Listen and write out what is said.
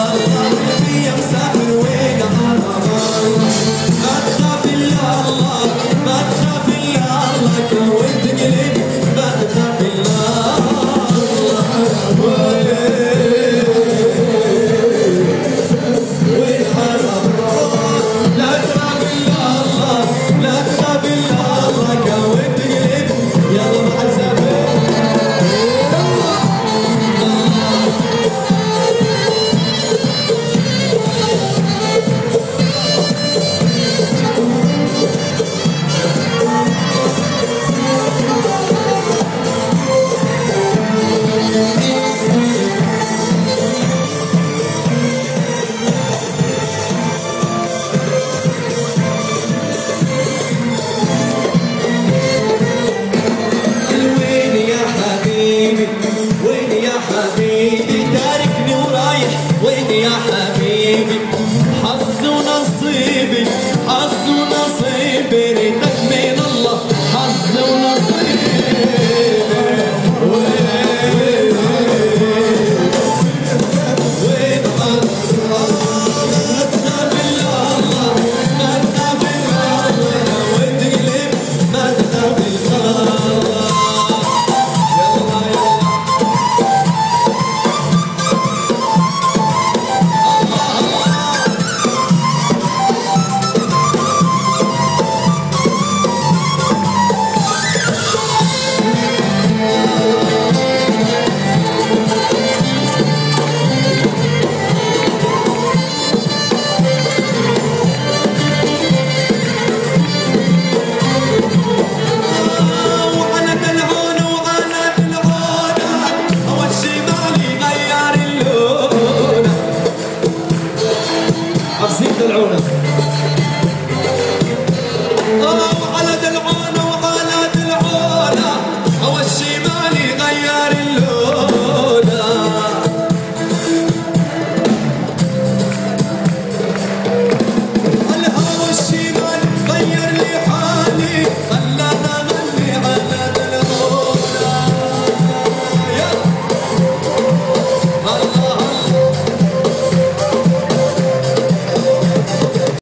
아. be